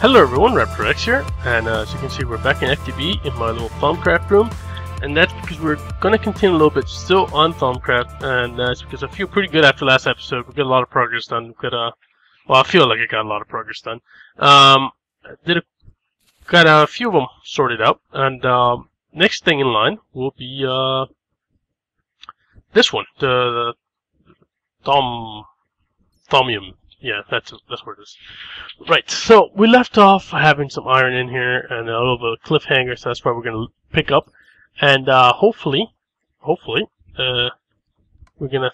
Hello everyone, RaptrX here, and uh, as you can see we're back in FTB in my little Thaumcraft room, and that's because we're going to continue a little bit still on Thaumcraft, and that's because I feel pretty good after last episode, we got a lot of progress done, we got uh, well I feel like I got a lot of progress done. Um, did a, got a few of them sorted out, and um, next thing in line will be uh, this one, the, the Thom, Thaumium yeah, that's that's where it is. Right, so we left off having some iron in here and a little bit of cliffhanger, so that's where we're going to pick up. And uh, hopefully, hopefully, uh, we're going to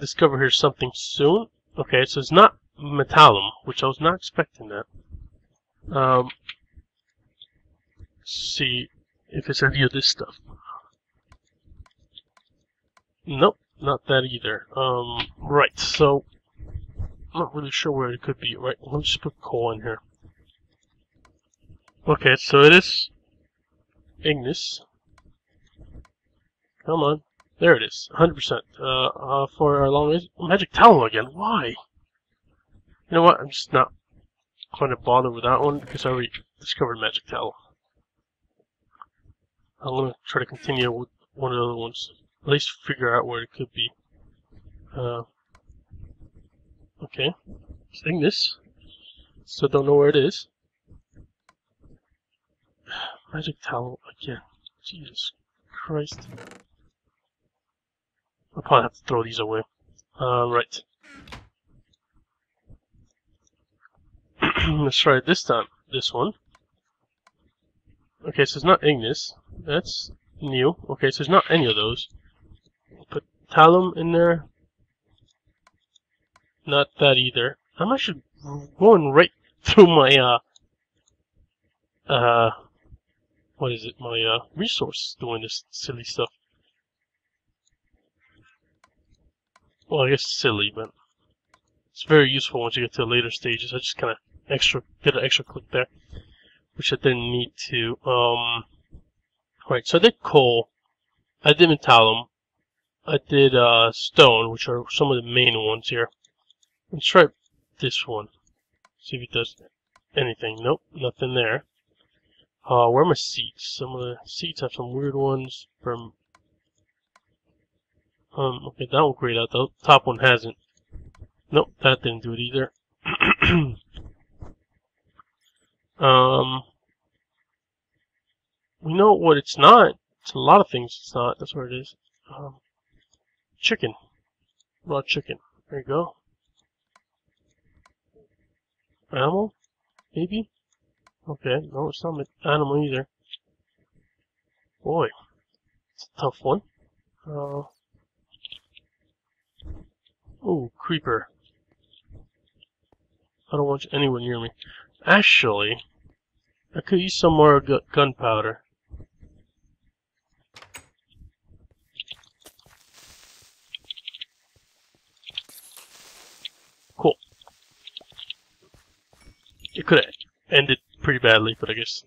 discover here something soon. Okay, so it's not metallum, which I was not expecting that. Um, see if it's any of this stuff. Nope, not that either. Um, right, so I'm not really sure where it could be. Right, let me just put coal in here. Okay, so it is Ignis. Come on. There it is. 100%. Uh, uh, for our long. Magic Talum again. Why? You know what? I'm just not going to bother with that one because I already discovered Magic Talum. I'm going to try to continue with one of the other ones. At least figure out where it could be. Uh, Okay. Seeing this. Still don't know where it is. Magic towel again. Jesus Christ. I'll probably have to throw these away. Uh, right. Let's try it this time. This one. Okay, so it's not Ignis. That's new. Okay, so it's not any of those. Put Talum in there. Not that either. I'm actually going right through my, uh, uh, what is it, my, uh, resources doing this silly stuff. Well, I guess silly, but it's very useful once you get to the later stages. I just kind of extra, did an extra click there, which I didn't need to. Um, right, so I did coal, I did metallum, I did, uh, stone, which are some of the main ones here. Let's try this one. See if it does anything. Nope, nothing there. Uh, where are my seats? Some of the seats have some weird ones from... Um, okay, that one grayed out. The top one hasn't. Nope, that didn't do it either. um, we know what it's not. It's a lot of things it's not. That's what it is. Um, chicken. Raw chicken. There you go. Animal? Maybe? Okay, no, it's not an animal either. Boy, it's a tough one. Uh, oh, creeper. I don't want anywhere near me. Actually, I could use some more gu gunpowder. Could have ended pretty badly, but I guess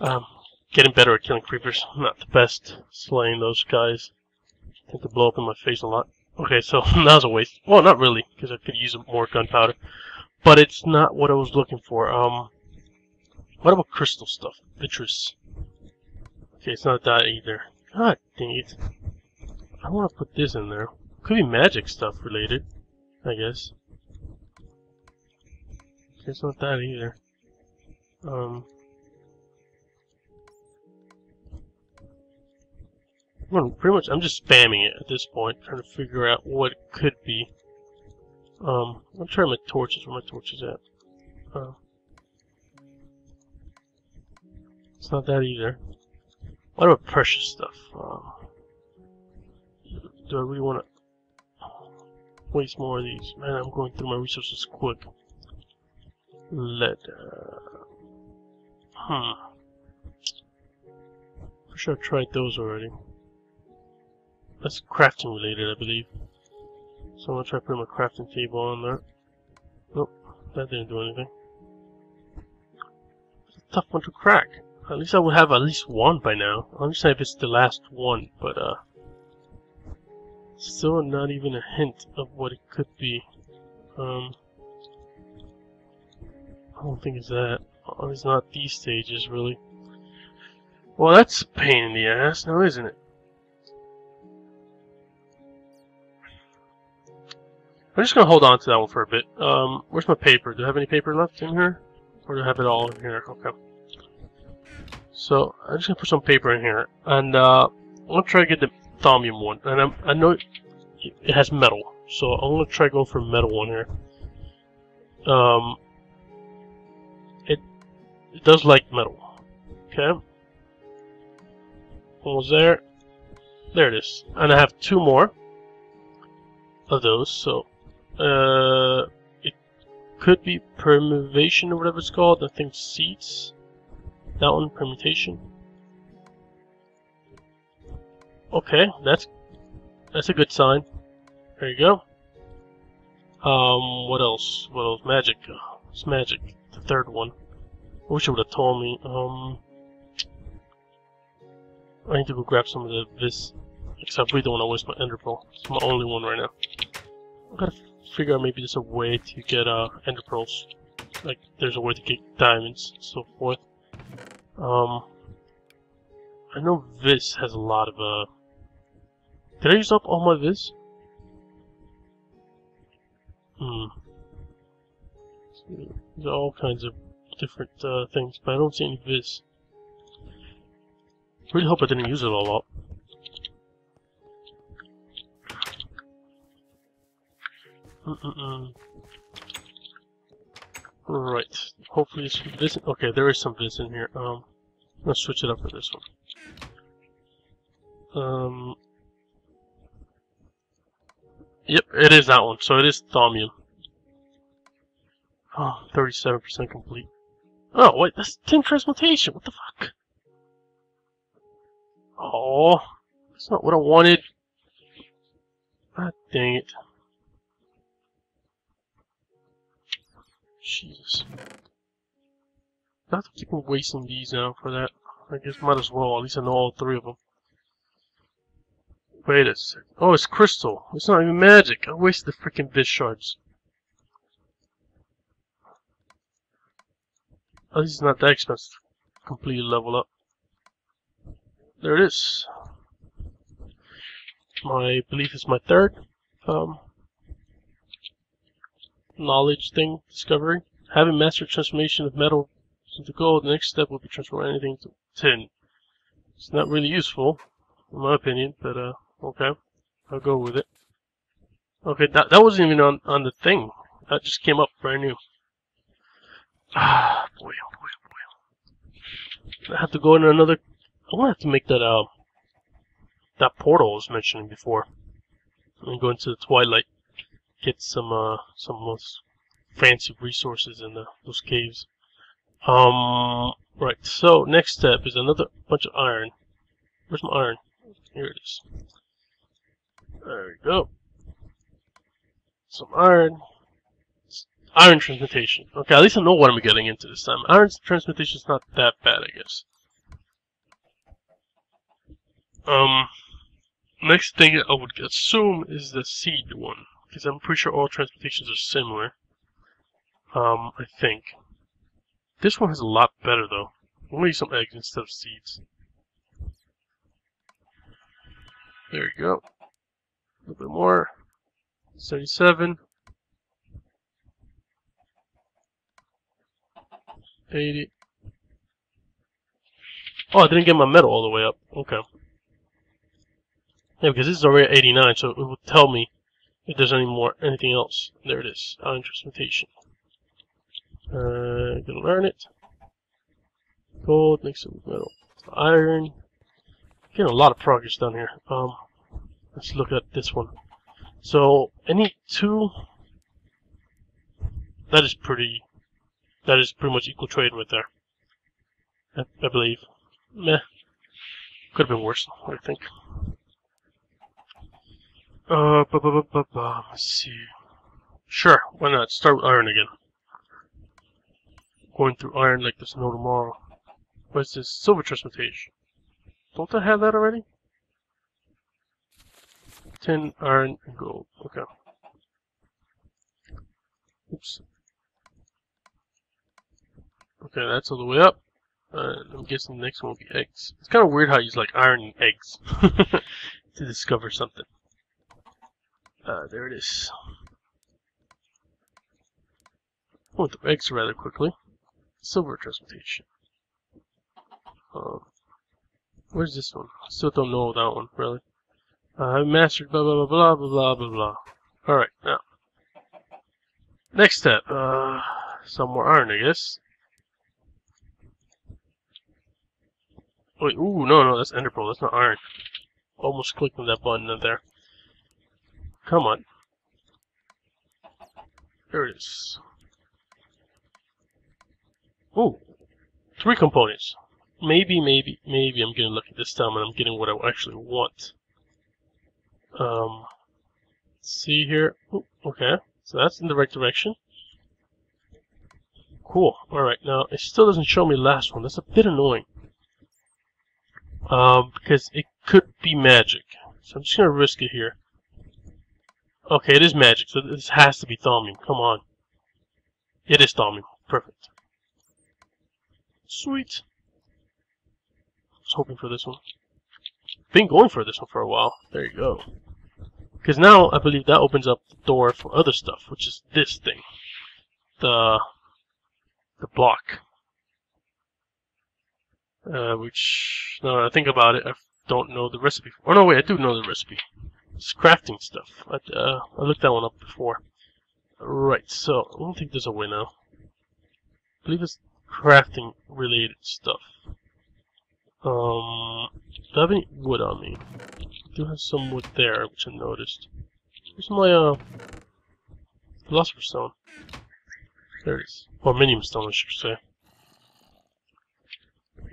um, getting better at killing creepers. Not the best slaying those guys. I think they blow up in my face a lot. Okay, so that was a waste. Well, not really, because I could use more gunpowder. But it's not what I was looking for. Um, what about crystal stuff? Vitreus. Okay, it's not that either. God dang it. I want to put this in there. Could be magic stuff related, I guess. It's not that either. Um, well, pretty much, I'm just spamming it at this point, trying to figure out what it could be. Um, I'm trying my torches. Where my torches at? Uh, it's not that either. What about precious stuff? Um, do I really want to waste more of these? Man, I'm going through my resources quick lead. Uh, hmm. I'm sure I've tried those already. That's crafting related, I believe. So I'm gonna try putting my crafting table on there. Nope, that didn't do anything. It's a tough one to crack. At least I would have at least one by now. I understand if it's the last one, but uh, still not even a hint of what it could be. Um, I don't think it's that. Oh, it's not these stages, really. Well, that's a pain in the ass now, isn't it? I'm just gonna hold on to that one for a bit. Um, where's my paper? Do I have any paper left in here? Or do I have it all in here? Okay. So, I'm just gonna put some paper in here. And, uh, I'm gonna try to get the thaumium one. And I'm, I know it, it has metal. So, I'm gonna try going for metal one here. Um, it does like metal. Okay. Almost there. There it is. And I have two more of those, so uh, it could be permutation or whatever it's called. I think seeds. That one, permutation. Okay, that's that's a good sign. There you go. Um, what else? What else? Magic. It's magic. The third one. I wish it would have told me. Um, I need to go grab some of the this. Because I don't want to waste my ender pearl. It's my only one right now. I gotta figure out maybe there's a way to get uh, ender pearls. Like there's a way to get diamonds and so forth. Um, I know this has a lot of uh. Did I use up all my this? Hmm. There's all kinds of different uh, things, but I don't see any vis. Really hope I didn't use it all up. Mm -mm -mm. Right. Hopefully this, this. Okay, there is some vis in here. Um, let's switch it up for this one. Um. Yep, it is that one. So it is thaumium. Oh, 37% complete. Oh, wait, that's 10 transmutation. What the fuck? Oh, that's not what I wanted. God dang it. Jesus. Have to keep wasting these now for that. I guess might as well. At least I know all three of them. Wait a sec. Oh, it's crystal. It's not even magic. I wasted the freaking vis At least it's not that expensive. Completely level up. There it is. My belief is my third um, knowledge thing, discovery. Having mastered transformation of metal into gold, the next step will be transforming anything to tin. It's not really useful, in my opinion, but uh, okay. I'll go with it. Okay, that, that wasn't even on, on the thing. That just came up brand new. Ah, boy, oh boy, oh boy. I have to go in another... I'm gonna have to make that, uh... That portal I was mentioning before. And go into the Twilight. Get some, uh... Some of those fancy resources in the, those caves. Um... Right, so next step is another bunch of iron. Where's my iron? Here it is. There we go. Some iron. Iron transmutation. Okay, at least I know what I'm getting into this time. Iron transmutation is not that bad, I guess. Um, next thing I would assume is the seed one, because I'm pretty sure all transmutations are similar. Um, I think. This one has a lot better though. I'm gonna use some eggs instead of seeds. There you go. A little bit more. 77. 80. Oh, I didn't get my metal all the way up. Okay. Yeah, because this is already at 89, so it would tell me if there's any more, anything else. There it is. Iron transmutation. Uh, gonna learn it. Gold, mix it with metal. Iron. Getting a lot of progress down here. Um, let's look at this one. So, any two, that is pretty that is pretty much equal trade right there. I, I believe. Meh. Could have been worse, I think. Uh, let's see. Sure, why not? Start with iron again. Going through iron like there's no tomorrow. What's this? Silver transmutation. Don't I have that already? Tin, iron, and gold. Okay. Oops. Okay, that's all the way up. Uh, I'm guessing the next one will be eggs. It's kind of weird how you use like iron and eggs to discover something. Uh, there it is. Went through eggs rather quickly. Silver transmutation. Um, where's this one? Still don't know that one, really. Uh, I've mastered blah blah blah blah blah blah blah. Alright, now. Next step. Uh, some more iron, I guess. Wait, ooh, no, no, that's ender pearl. That's not iron. Almost clicked on that button in there. Come on. There it is. Ooh, three components. Maybe, maybe, maybe I'm getting lucky this time and I'm getting what I actually want. Um, see here. Ooh, okay, so that's in the right direction. Cool. Alright, now it still doesn't show me last one. That's a bit annoying. Um, because it could be magic. So I'm just gonna risk it here. Okay, it is magic, so this has to be Thaumium. Come on. It is Thaumium. Perfect. Sweet. I was hoping for this one. Been going for this one for a while. There you go. Because now I believe that opens up the door for other stuff, which is this thing. The the block. Uh, which, now I think about it, I don't know the recipe. Oh no, wait, I do know the recipe. It's crafting stuff. I, uh, I looked that one up before. Right, so, I don't think there's a way now. I believe it's crafting related stuff. Um, do I have any wood on me? I do have some wood there, which I noticed. Where's my, uh, Philosopher's Stone? There it is. Or Minium Stone, I should say.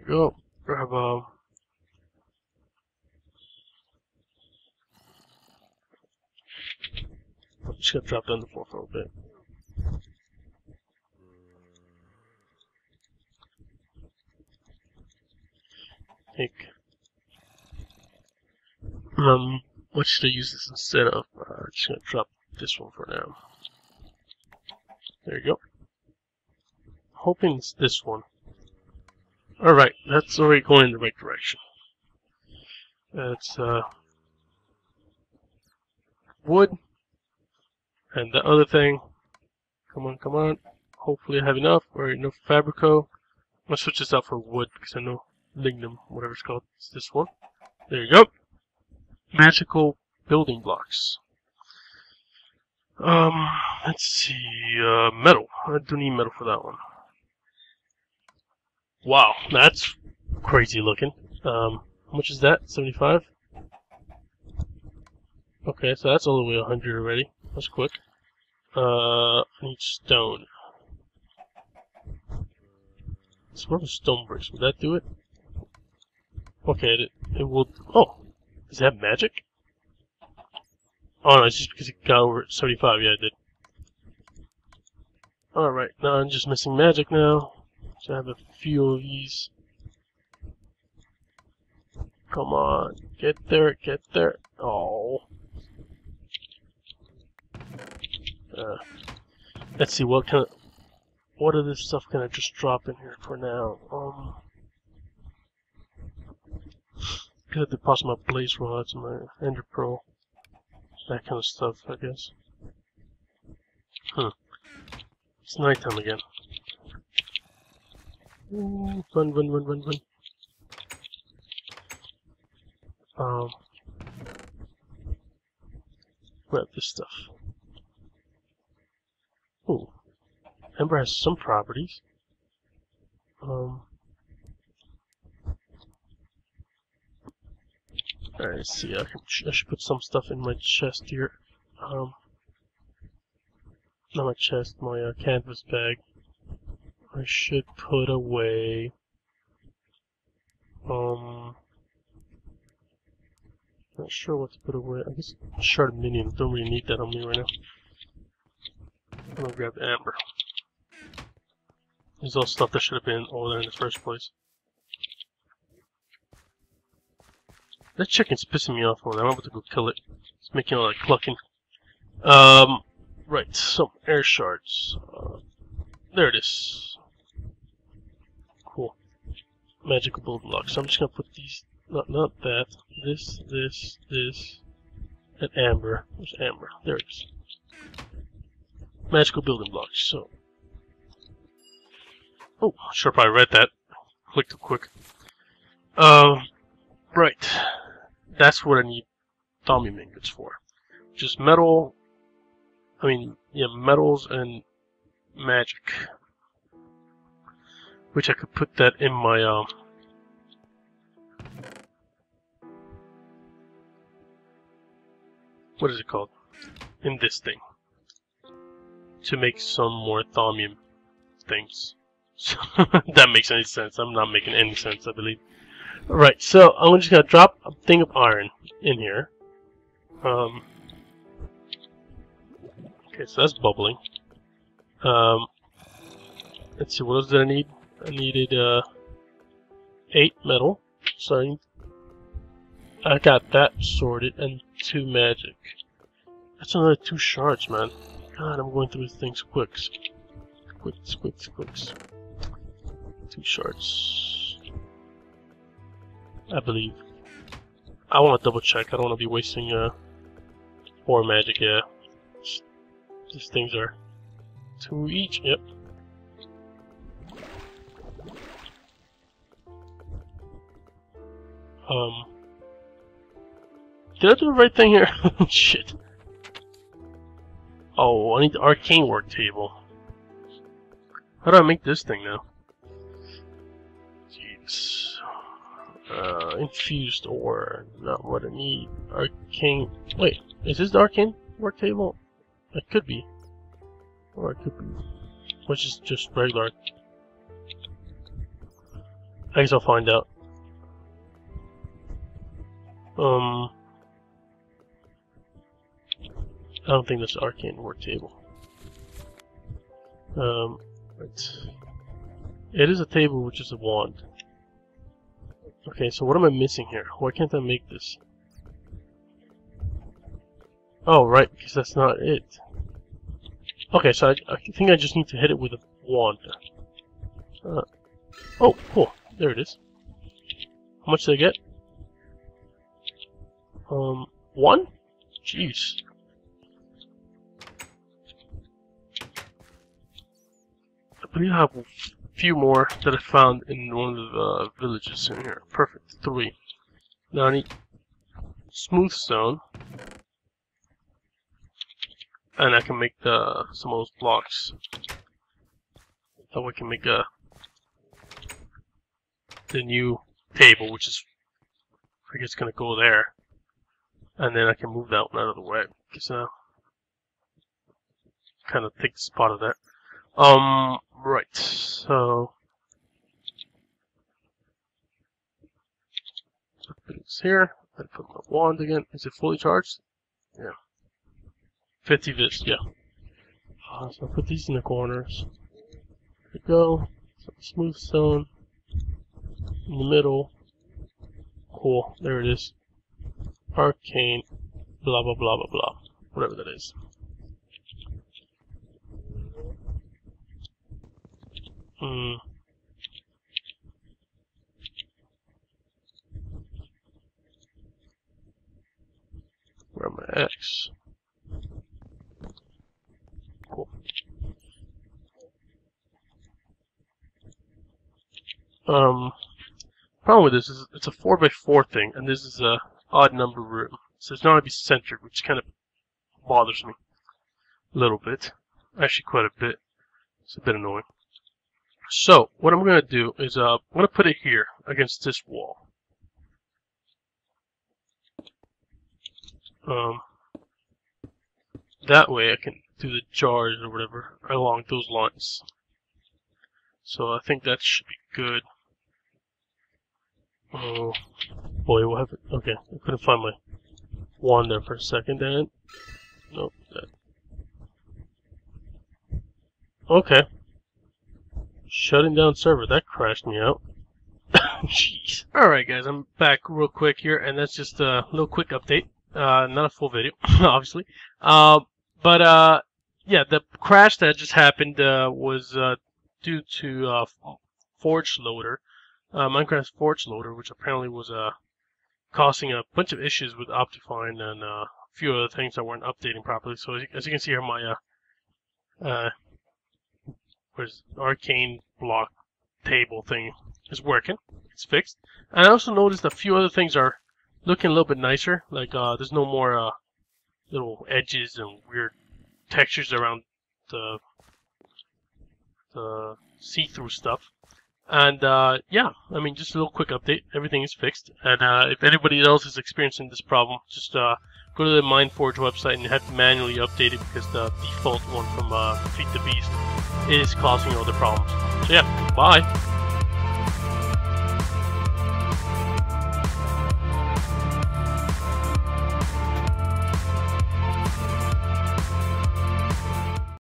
Go. Grab, I'm just gonna the floor for a bit. think. Um, what should I use this instead of? Uh, just gonna drop this one for now. There you go. Hoping it's this one. Alright, that's already going in the right direction. That's, uh, wood. And the other thing, come on, come on. Hopefully I have enough, or enough Fabrico. I'm gonna switch this out for wood, because I know lignum, whatever it's called. It's this one. There you go. Magical building blocks. Um, let's see, uh, metal. I do need metal for that one. Wow, that's crazy looking. Um, how much is that? 75? Okay, so that's all the way 100 already. That's quick. Uh, I need stone. It's more of stone bricks. Would that do it? Okay, it, it will... Oh! Does that magic? Oh no, it's just because it got over 75. Yeah, it did. Alright, now I'm just missing magic now. So I have a few of these. Come on, get there, get there. Oh. Uh, let's see, what kind of... What of this stuff can I just drop in here for now? Um... Could have possibly my blaze rods and my ender pearl. That kind of stuff, I guess. Hmm. It's nighttime again. Ooh, run, run, run, run, run. Um, grab this stuff. Ooh, Ember has some properties. Um, Alright, see, I, can, I should put some stuff in my chest here. Um, not my chest, my uh, canvas bag. I should put away. Um, not sure what to put away. I guess shard minion. Don't really need that on me right now. I'm gonna grab amber. There's all stuff that should have been over there in the first place. That chicken's pissing me off more. I'm about to go kill it. It's making all that clucking. Um, right, some air shards. Uh, there it is. Magical building blocks. So I'm just gonna put these, not not that, this, this, this, and amber. Where's amber? There it is. Magical building blocks. So, oh, sure, probably read that. Click too quick. Um, right. That's what I need thaumium ingots for. Just metal. I mean, yeah, metals and magic which I could put that in my um what is it called? In this thing. To make some more thaumium things. That makes any sense. I'm not making any sense I believe. Alright, so I'm just gonna drop a thing of iron in here. Um okay so that's bubbling. Um let's see what else did I need I needed uh, eight metal. So I got that sorted and two magic. That's another two shards, man. God, I'm going through things quick. Quick, quick, quick. Two shards. I believe. I want to double check. I don't want to be wasting uh, four magic. Yeah, these things are two each. Yep. Um. Did I do the right thing here? Shit. Oh, I need the arcane work table. How do I make this thing now? Jeez. Uh, infused ore. Not what I need. Arcane. Wait, is this the arcane work table? It could be. Or it could be. Which is just regular. I guess I'll find out. Um, I don't think that's arcane work table. Um, it's, it is a table which is a wand. Okay, so what am I missing here? Why can't I make this? Oh, right, because that's not it. Okay, so I, I think I just need to hit it with a wand. Uh, oh, cool. There it is. How much did I get? Um, one? Jeez. I believe I have a few more that I found in one of the uh, villages in here. Perfect. Three. Now I need smooth stone. And I can make the some of those blocks. So we can make a the new table, which is I guess gonna go there. And then I can move that one out of the way. Because, uh, kind of the spot of that. Um, right, so... This here. I put my wand again. Is it fully charged? Yeah. 50 vis, yeah. Uh, so I'll put these in the corners. There we go. Some smooth stone. In the middle. Cool, there it is arcane, blah blah blah blah blah, whatever that is. Hmm. Where I X? Cool. Um, problem with this is it's a 4x4 thing, and this is a odd number room. So it's not going to be centered, which kind of bothers me a little bit. Actually, quite a bit. It's a bit annoying. So, what I'm going to do is uh, I'm going to put it here against this wall. Um, that way I can do the jars or whatever along those lines. So I think that should be good. Oh boy, what happened? Okay, I couldn't find my wand there for a second, and nope. That. Okay. Shutting down server. That crashed me out. Jeez. Alright guys, I'm back real quick here, and that's just a little quick update. Uh, not a full video, obviously. Uh, but, uh, yeah, the crash that just happened, uh, was, uh, due to, uh, Forge Loader Minecraft Forge Loader, which apparently was uh, causing a bunch of issues with Optifine and uh, a few other things that weren't updating properly. So as you, as you can see here, my uh, uh, where's arcane block table thing is working. It's fixed. And I also noticed a few other things are looking a little bit nicer. Like uh, there's no more uh, little edges and weird textures around the the see-through stuff. And uh, yeah, I mean, just a little quick update. Everything is fixed. And uh, if anybody else is experiencing this problem, just uh, go to the Mindforge website and have to manually update it because the default one from uh, the Feed the Beast is causing all the problems. So yeah, bye.